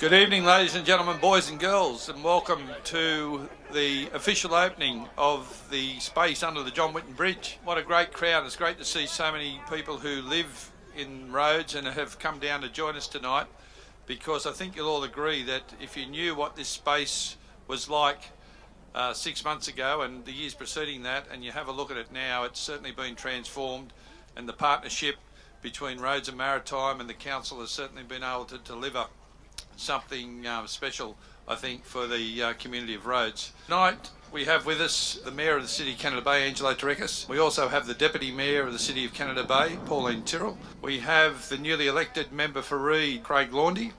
Good evening, ladies and gentlemen, boys and girls, and welcome to the official opening of the space under the John Whitton Bridge. What a great crowd. It's great to see so many people who live in Rhodes and have come down to join us tonight because I think you'll all agree that if you knew what this space was like uh, six months ago and the years preceding that, and you have a look at it now, it's certainly been transformed, and the partnership between Rhodes and Maritime and the council has certainly been able to deliver something um, special, I think, for the uh, community of Rhodes. Tonight we have with us the Mayor of the City of Canada Bay, Angelo Tsirekas. We also have the Deputy Mayor of the City of Canada Bay, Pauline Tyrrell. We have the newly elected member for Reid, Craig Laundy,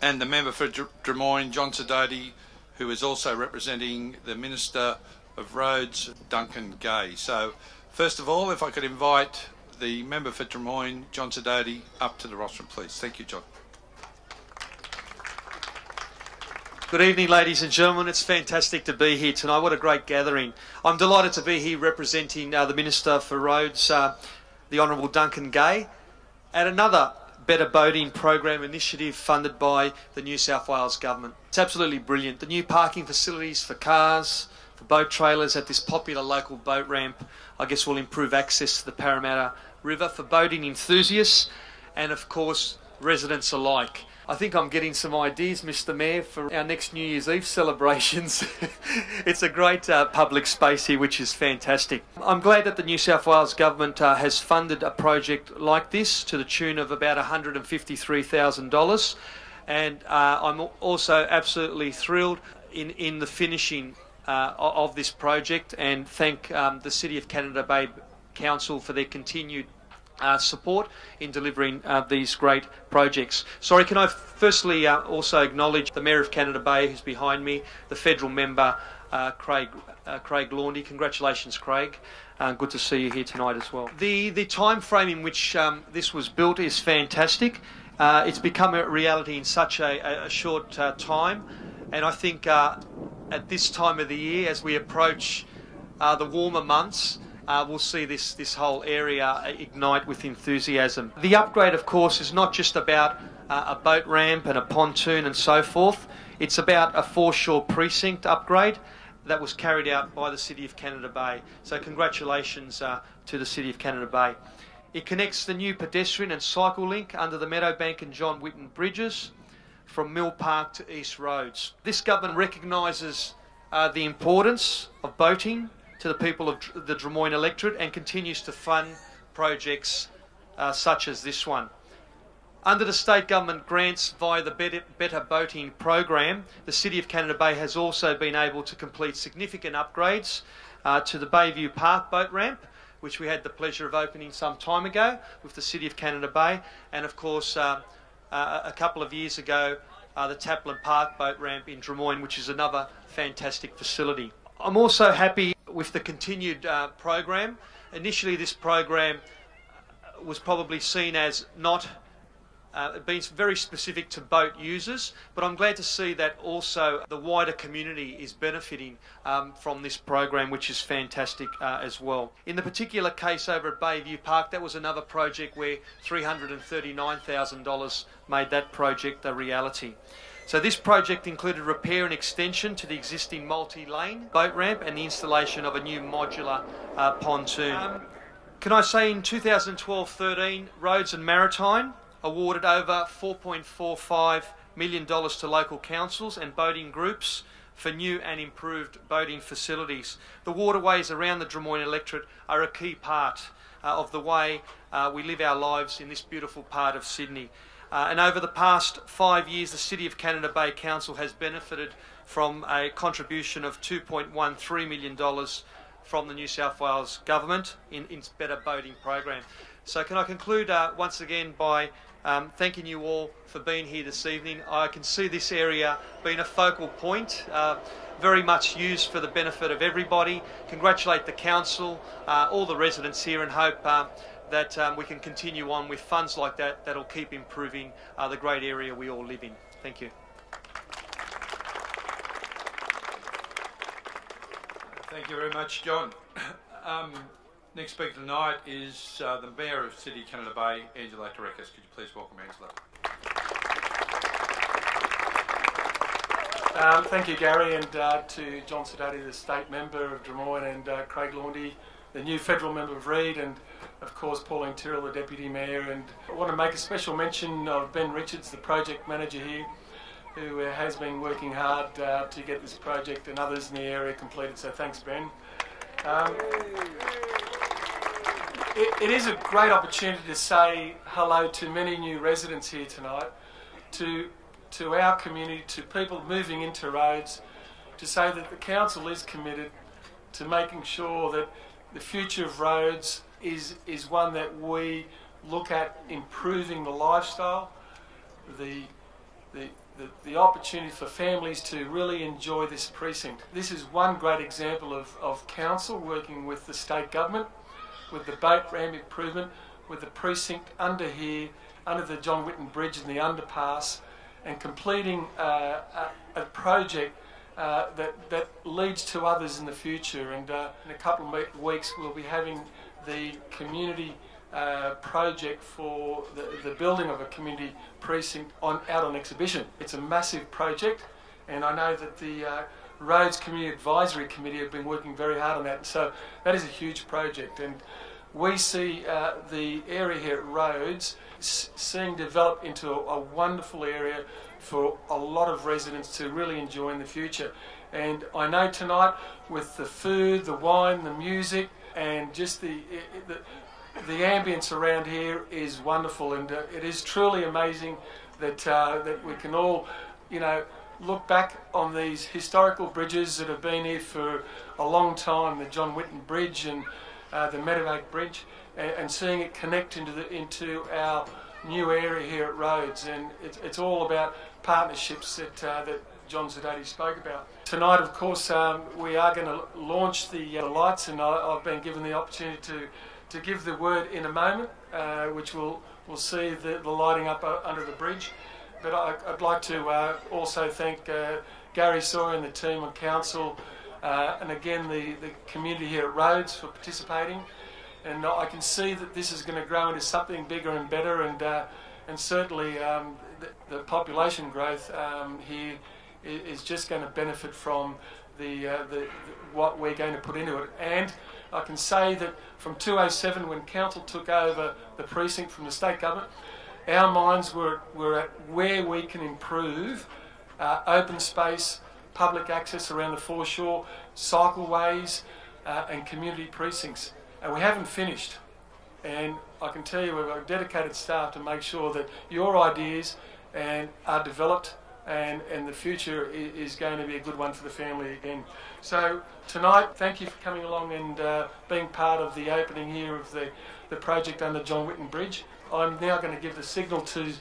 and the member for Drummoyne, John Sidoti, who is also representing the Minister of Roads, Duncan Gay. So, first of all, if I could invite the member for Drummoyne, John Sidoti, up to the rostrum, please. Thank you, John. Good evening, ladies and gentlemen. It's fantastic to be here tonight. What a great gathering. I'm delighted to be here representing uh, the Minister for Roads, uh, the Honourable Duncan Gay, at another Better Boating Program initiative funded by the New South Wales Government. It's absolutely brilliant. The new parking facilities for cars, for boat trailers at this popular local boat ramp, I guess will improve access to the Parramatta River for boating enthusiasts and, of course, residents alike. I think I'm getting some ideas, Mr. Mayor, for our next New Year's Eve celebrations. it's a great uh, public space here, which is fantastic. I'm glad that the New South Wales Government uh, has funded a project like this to the tune of about $153,000. And uh, I'm also absolutely thrilled in, in the finishing uh, of this project and thank um, the City of Canada Bay Council for their continued uh, support in delivering uh, these great projects. Sorry, can I firstly uh, also acknowledge the Mayor of Canada Bay who's behind me, the federal member uh, Craig uh, Craig Laundy. Congratulations, Craig. Uh, good to see you here tonight as well. The the time frame in which um, this was built is fantastic. it's become a reality in such a, a short time, and I think at this time of the year, as we approach the warmer months uh, we'll see this, this whole area ignite with enthusiasm. The upgrade, of course, is not just about uh, a boat ramp and a pontoon and so forth. It's about a foreshore precinct upgrade that was carried out by the City of Canada Bay. So congratulations uh, to the City of Canada Bay. It connects the new pedestrian and cycle link under the Meadowbank and John Whitton bridges from Mill Park to East Rhodes. This government recognises uh, the importance of boating to the people of the Drummoyne electorate and continues to fund projects uh, such as this one. Under the state government grants via the Better, Boating program, the City of Canada Bay has also been able to complete significant upgrades uh, to the Bayview Park boat ramp, which we had the pleasure of opening some time ago with the City of Canada Bay, and of course uh, uh, a couple of years ago uh, the Taplin Park boat ramp in Drummoyne, which is another fantastic facility. I'm also happy with the continued uh, program. Initially, this program was probably seen as not uh, being very specific to boat users, but I'm glad to see that also the wider community is benefiting um, from this program, which is fantastic uh, as well. In the particular case over at Bayview Park, that was another project where $339,000 made that project a reality. So this project included repair and extension to the existing multi-lane boat ramp and the installation of a new modular uh, pontoon. Um, can I say in 2012-13, Roads and Maritime awarded over $4.45 million to local councils and boating groups for new and improved boating facilities. The waterways around the Drummoyne electorate are a key part uh, of the way uh, we live our lives in this beautiful part of Sydney. Uh, and over the past five years, the City of Canada Bay Council has benefited from a contribution of $2.13 million from the New South Wales Government in, its Better Boating program. So can I conclude uh, once again by um, thanking you all for being here this evening. I can see this area being a focal point, uh, very much used for the benefit of everybody. Congratulate the council, uh, all the residents here and hope uh, that um, we can continue on with funds like that that'll keep improving uh, the great area we all live in. Thank you. Thank you very much, John. Um, next speaker tonight is uh, the Mayor of City Canada Bay, Angelo Tsirekas. Could you please welcome Angelo? Um, thank you, Gary, and uh, to John Sidoti, the state member of Drummoyne, and uh, Craig Laundy, the new federal member of Reid, and of course Pauline Tyrrell, the deputy mayor. And I want to make a special mention of Ben Richards, the project manager here, who has been working hard uh, to get this project and others in the area completed. So thanks, Ben. Um, it, it is a great opportunity to say hello to many new residents here tonight, to to our community, to people moving into Rhodes, to say that the council is committed to making sure that the future of Rhodes is is one that we look at improving the lifestyle, the the the, the opportunity for families to really enjoy this precinct. This is one great example of, of council working with the state government, with the boat ramp improvement, with the precinct under here, under the John Whitton Bridge and the underpass, and completing uh, a, a, project uh, that, that leads to others in the future. And uh, in a couple of weeks, we'll be having the community uh, project for the, the building of a community precinct on out on exhibition. It's a massive project, and I know that the uh, Rhodes Community Advisory Committee have been working very hard on that. So that is a huge project, and we see uh, the area here at Rhodes seeing develop into a, a, wonderful area for a lot of residents to really enjoy in the future. And I know tonight, with the food, the wine, the music, and just the, the the ambience around here is wonderful, and uh, it is truly amazing that uh, that we can all, you know, look back on these historical bridges that have been here for a long time, the John Whitton Bridge and uh, the Meadowbank Bridge, and, and, seeing it connect into the into our new area here at Rhodes, and it's, it's all about partnerships that uh, that John Sidoti spoke about. Tonight, of course, um, we are going to launch the, uh, lights, and I, I've been given the opportunity to to give the word in a moment, uh, which will will see the, the lighting up uh, under the bridge. But I, would like to uh, also thank uh, Gary Sawyer and the team on council, uh, and again the, the community here at Rhodes for participating. And I can see that this is going to grow into something bigger and better, and and certainly um, the, the, population growth um, here is just going to benefit from the, the, the what we're going to put into it. And I can say that from 207, when council took over the precinct from the state government, our minds were, were at where we can improve uh, open space, public access around the foreshore, cycleways, uh, and community precincts. And we haven't finished. And I can tell you we've got dedicated staff to make sure that your ideas and are developed and, and the future is, going to be a good one for the family again. So tonight, thank you for coming along and uh, being part of the opening here of the, the project under John Whitton Bridge. I'm now going to give the signal to,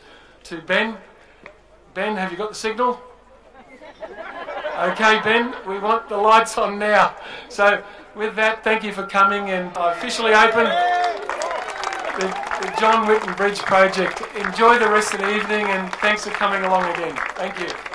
to Ben. Ben, have you got the signal? Okay, Ben, we want the lights on now. So with that, thank you for coming and I officially open the, the John Whitton Bridge project. Enjoy the rest of the evening and thanks for coming along again. Thank you.